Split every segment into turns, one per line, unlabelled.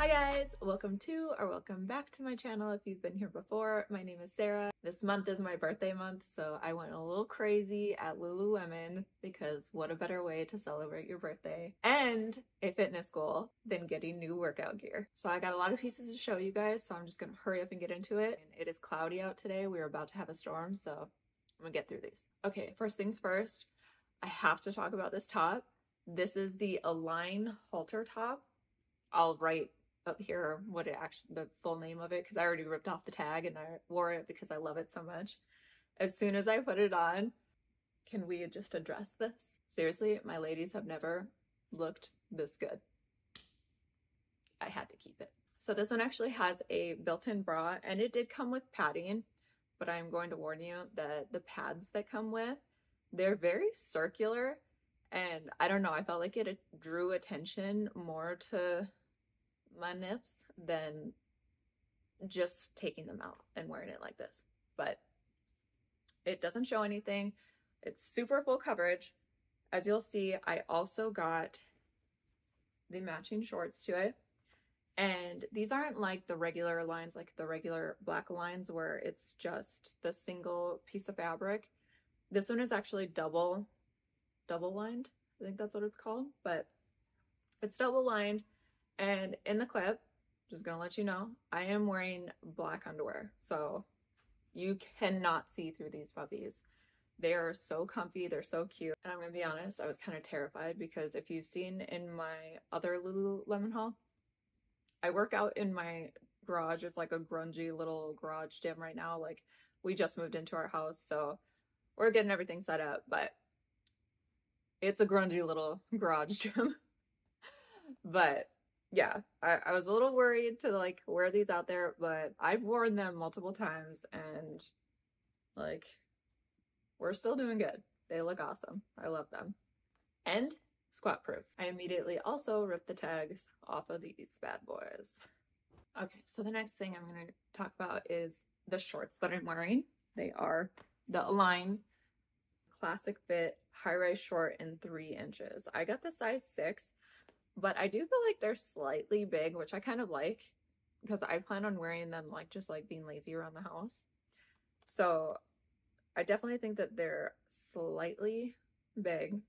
Hi guys, welcome to or welcome back to my channel if you've been here before. My name is Sarah. This month is my birthday month, so I went a little crazy at Lululemon because what a better way to celebrate your birthday and a fitness goal than getting new workout gear. So I got a lot of pieces to show you guys, so I'm just gonna hurry up and get into it. It is cloudy out today. We're about to have a storm, so I'm gonna get through these. Okay, first things first, I have to talk about this top. This is the Align halter top. I'll write up here what it actually the full name of it because I already ripped off the tag and I wore it because I love it so much. As soon as I put it on, can we just address this? Seriously, my ladies have never looked this good. I had to keep it. So this one actually has a built-in bra and it did come with padding, but I'm going to warn you that the pads that come with, they're very circular and I don't know, I felt like it drew attention more to my nips than just taking them out and wearing it like this. But it doesn't show anything. It's super full coverage. As you'll see, I also got the matching shorts to it. And these aren't like the regular lines, like the regular black lines where it's just the single piece of fabric. This one is actually double, double lined. I think that's what it's called, but it's double lined and in the clip, just gonna let you know, I am wearing black underwear. So you cannot see through these puppies. They are so comfy, they're so cute. And I'm gonna be honest, I was kind of terrified because if you've seen in my other Lululemon haul, I work out in my garage. It's like a grungy little garage gym right now. Like we just moved into our house, so we're getting everything set up, but it's a grungy little garage gym. but yeah, I, I was a little worried to like wear these out there, but I've worn them multiple times and like we're still doing good. They look awesome. I love them. And squat proof. I immediately also ripped the tags off of these bad boys. Okay, so the next thing I'm going to talk about is the shorts that I'm wearing. They are the Align Classic Fit High Rise Short in 3 inches. I got the size 6 but I do feel like they're slightly big, which I kind of like because I plan on wearing them like just like being lazy around the house. So I definitely think that they're slightly big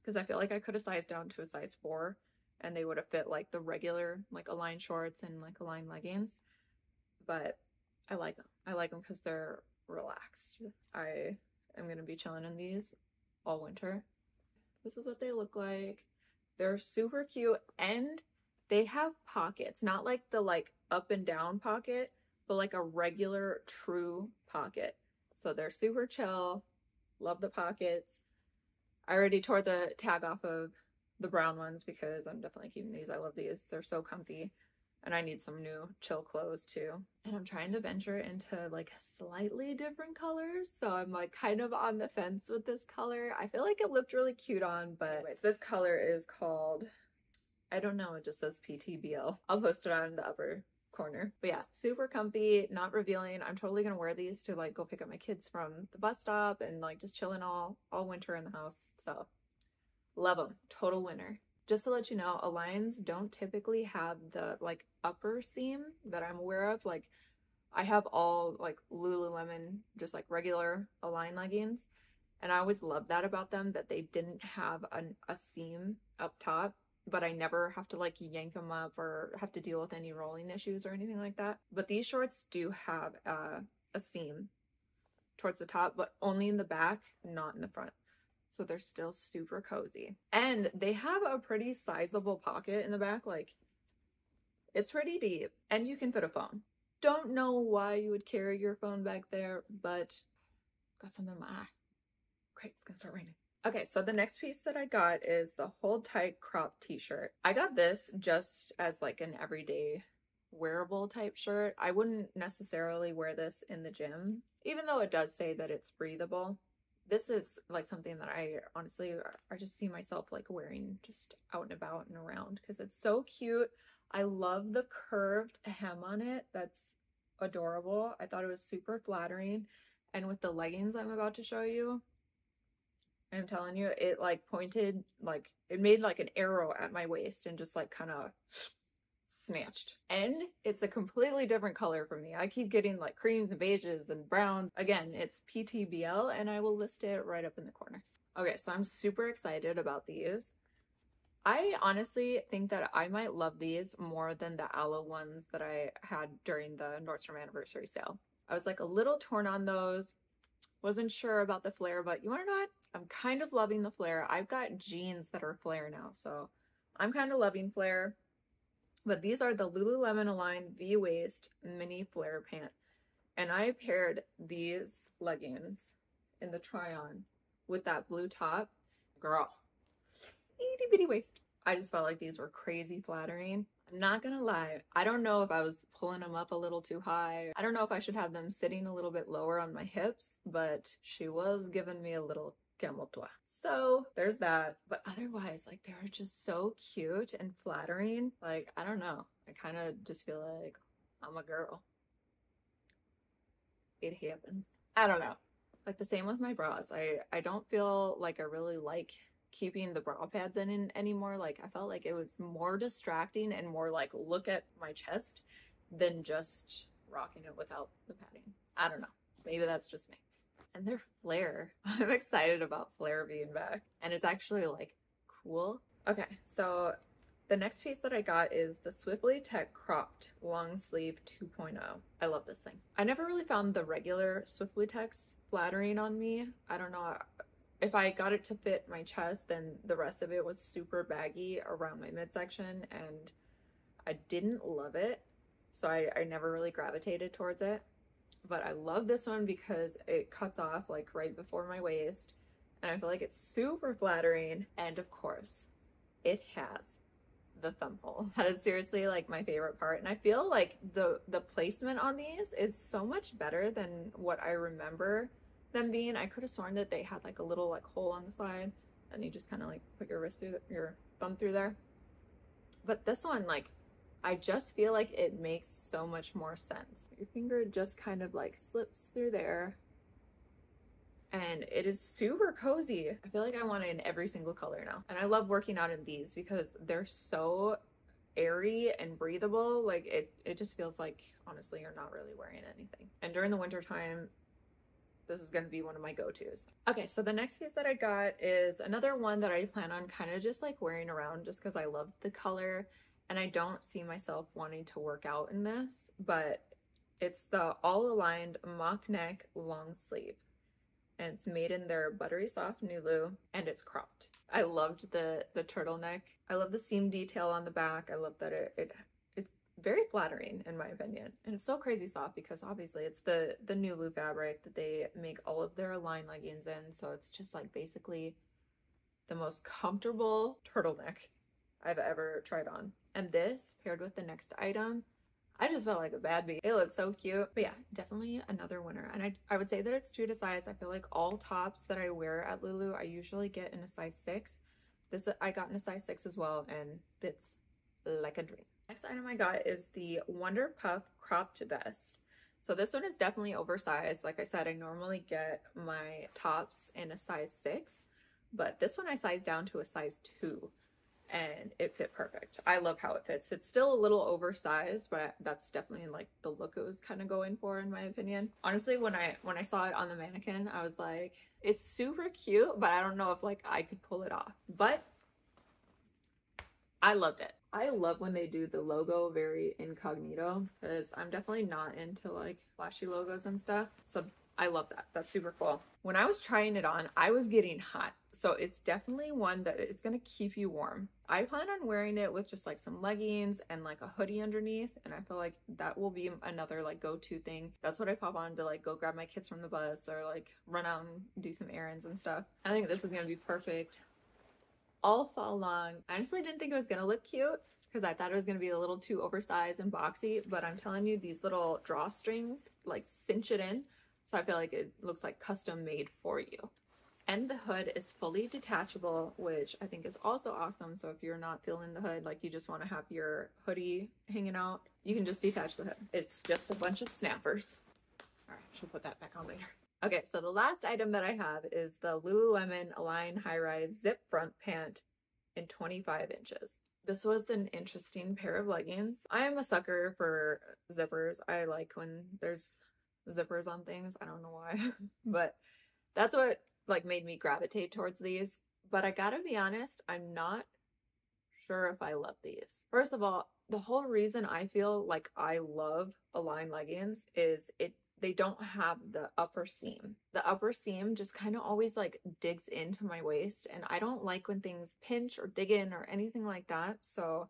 because I feel like I could have sized down to a size four and they would have fit like the regular like aligned shorts and like aligned leggings. But I like them. I like them because they're relaxed. I am going to be chilling in these all winter. This is what they look like. They're super cute and they have pockets, not like the like up and down pocket, but like a regular true pocket. So they're super chill. Love the pockets. I already tore the tag off of the brown ones because I'm definitely keeping these. I love these. They're so comfy and I need some new chill clothes too. And I'm trying to venture into like slightly different colors. So I'm like kind of on the fence with this color. I feel like it looked really cute on, but anyways, this color is called, I don't know, it just says PTBL. I'll post it on the upper corner. But yeah, super comfy, not revealing. I'm totally gonna wear these to like go pick up my kids from the bus stop and like just chilling all, all winter in the house. So love them, total winner just to let you know, Aligns don't typically have the like upper seam that I'm aware of. Like I have all like Lululemon, just like regular Align leggings. And I always love that about them, that they didn't have an, a seam up top, but I never have to like yank them up or have to deal with any rolling issues or anything like that. But these shorts do have uh, a seam towards the top, but only in the back, not in the front so they're still super cozy. And they have a pretty sizable pocket in the back, like it's pretty deep, and you can fit a phone. Don't know why you would carry your phone back there, but got something in my eye. Great, it's gonna start raining. Okay, so the next piece that I got is the Hold Tight crop t-shirt. I got this just as like an everyday wearable type shirt. I wouldn't necessarily wear this in the gym, even though it does say that it's breathable this is like something that I honestly I just see myself like wearing just out and about and around because it's so cute. I love the curved hem on it. That's adorable. I thought it was super flattering. And with the leggings I'm about to show you, I'm telling you, it like pointed like it made like an arrow at my waist and just like kind of snatched. And it's a completely different color from me. I keep getting like creams and beiges and browns. Again, it's PTBL and I will list it right up in the corner. Okay, so I'm super excited about these. I honestly think that I might love these more than the Alo ones that I had during the Nordstrom anniversary sale. I was like a little torn on those. Wasn't sure about the flare, but you want to know what? I'm kind of loving the flare. I've got jeans that are flare now, so I'm kind of loving flare. But these are the Lululemon Align V-Waist Mini Flare Pant. And I paired these leggings in the try-on with that blue top. Girl, itty bitty waist. I just felt like these were crazy flattering. I'm not gonna lie, I don't know if I was pulling them up a little too high. I don't know if I should have them sitting a little bit lower on my hips, but she was giving me a little toi. So there's that. But otherwise, like they were just so cute and flattering. Like, I don't know. I kind of just feel like I'm a girl. It happens. I don't know. Like the same with my bras. I, I don't feel like I really like keeping the bra pads in, in anymore. Like I felt like it was more distracting and more like look at my chest than just rocking it without the padding. I don't know. Maybe that's just me. And they're flare. I'm excited about flare being back. And it's actually like cool. Okay, so the next piece that I got is the Swiftly Tech Cropped Long Sleeve 2.0. I love this thing. I never really found the regular Swiftly Techs flattering on me. I don't know if I got it to fit my chest, then the rest of it was super baggy around my midsection and I didn't love it. So I, I never really gravitated towards it. But I love this one because it cuts off like right before my waist and I feel like it's super flattering. And of course, it has the thumb hole. That is seriously like my favorite part. And I feel like the the placement on these is so much better than what I remember them being. I could have sworn that they had like a little like hole on the side and you just kind of like put your wrist through your thumb through there. But this one, like, I just feel like it makes so much more sense. Your finger just kind of like slips through there and it is super cozy. I feel like I want it in every single color now. And I love working out in these because they're so airy and breathable. Like it, it just feels like honestly you're not really wearing anything. And during the winter time, this is going to be one of my go-tos. Okay, so the next piece that I got is another one that I plan on kind of just like wearing around just because I love the color and I don't see myself wanting to work out in this, but it's the all aligned mock neck long sleeve and it's made in their buttery soft Nulu and it's cropped. I loved the the turtleneck. I love the seam detail on the back. I love that it, it very flattering in my opinion. And it's so crazy soft because obviously it's the the Nulu fabric that they make all of their line leggings in. So it's just like basically the most comfortable turtleneck I've ever tried on. And this paired with the next item, I just felt like a bad bee. It looks so cute. But yeah, definitely another winner. And I, I would say that it's true to size. I feel like all tops that I wear at Lulu, I usually get in a size six. This I got in a size six as well and fits like a dream. Next item I got is the Wunder Puff cropped vest. So this one is definitely oversized. Like I said, I normally get my tops in a size six, but this one I sized down to a size two and it fit perfect. I love how it fits. It's still a little oversized, but that's definitely like the look it was kind of going for in my opinion. Honestly, when I when I saw it on the mannequin, I was like, it's super cute, but I don't know if like I could pull it off. But I loved it. I love when they do the logo very incognito because I'm definitely not into like flashy logos and stuff. So I love that. That's super cool. When I was trying it on, I was getting hot. So it's definitely one that it's going to keep you warm. I plan on wearing it with just like some leggings and like a hoodie underneath. And I feel like that will be another like go-to thing. That's what I pop on to like go grab my kids from the bus or like run out and do some errands and stuff. I think this is going to be perfect all fall long. I honestly didn't think it was gonna look cute because I thought it was gonna be a little too oversized and boxy, but I'm telling you, these little drawstrings like cinch it in. So I feel like it looks like custom made for you. And the hood is fully detachable, which I think is also awesome. So if you're not feeling the hood, like you just want to have your hoodie hanging out, you can just detach the hood. It's just a bunch of snappers. All right, she'll put that back on later. Okay, so the last item that I have is the Lululemon Align High Rise Zip Front Pant in 25 inches. This was an interesting pair of leggings. I am a sucker for zippers. I like when there's zippers on things. I don't know why, hmm. but that's what like made me gravitate towards these. But I gotta be honest, I'm not sure if I love these. First of all, the whole reason I feel like I love Align leggings is it they don't have the upper seam. The upper seam just kind of always like digs into my waist and I don't like when things pinch or dig in or anything like that. So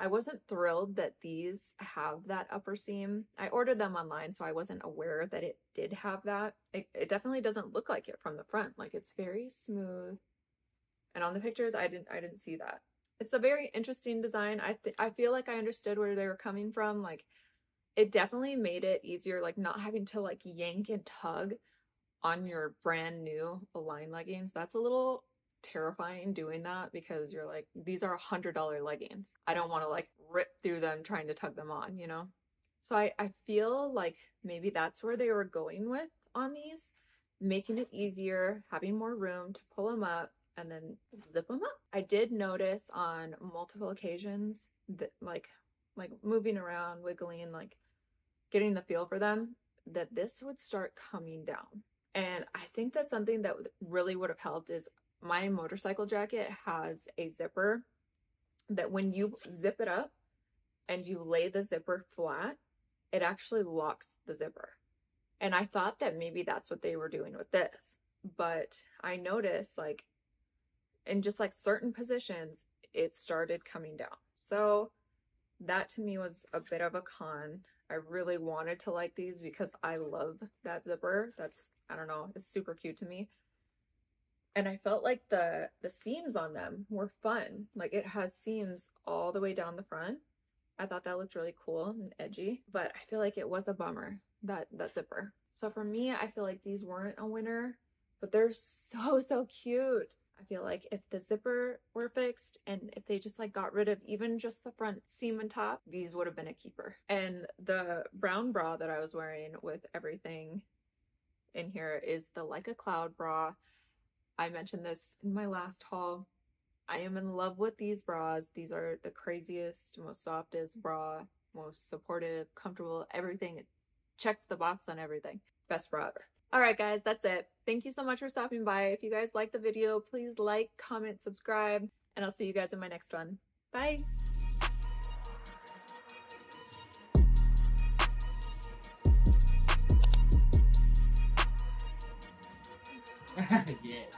I wasn't thrilled that these have that upper seam. I ordered them online, so I wasn't aware that it did have that. It, it definitely doesn't look like it from the front. Like it's very smooth. And on the pictures, I didn't I didn't see that. It's a very interesting design. I I feel like I understood where they were coming from. Like it definitely made it easier, like not having to like yank and tug on your brand new Align leggings. That's a little terrifying doing that because you're like, these are a hundred dollar leggings. I don't want to like rip through them trying to tug them on, you know? So I, I feel like maybe that's where they were going with on these, making it easier, having more room to pull them up and then zip them up. I did notice on multiple occasions that like like moving around, wiggling, like getting the feel for them, that this would start coming down. And I think that's something that really would have helped is my motorcycle jacket has a zipper that when you zip it up and you lay the zipper flat, it actually locks the zipper. And I thought that maybe that's what they were doing with this. But I noticed like in just like certain positions, it started coming down. So that to me was a bit of a con. I really wanted to like these because I love that zipper. That's, I don't know, it's super cute to me. And I felt like the the seams on them were fun. Like it has seams all the way down the front. I thought that looked really cool and edgy, but I feel like it was a bummer that that zipper. So for me, I feel like these weren't a winner, but they're so so cute. I feel like if the zipper were fixed and if they just like got rid of even just the front seam and top, these would have been a keeper. And the brown bra that I was wearing with everything in here is the Like a Cloud bra. I mentioned this in my last haul. I am in love with these bras. These are the craziest, most softest bra, most supportive, comfortable, everything. It checks the box on everything. Best bra ever. All right, guys, that's it. Thank you so much for stopping by. If you guys liked the video, please like, comment, subscribe, and I'll see you guys in my next one. Bye.
yeah.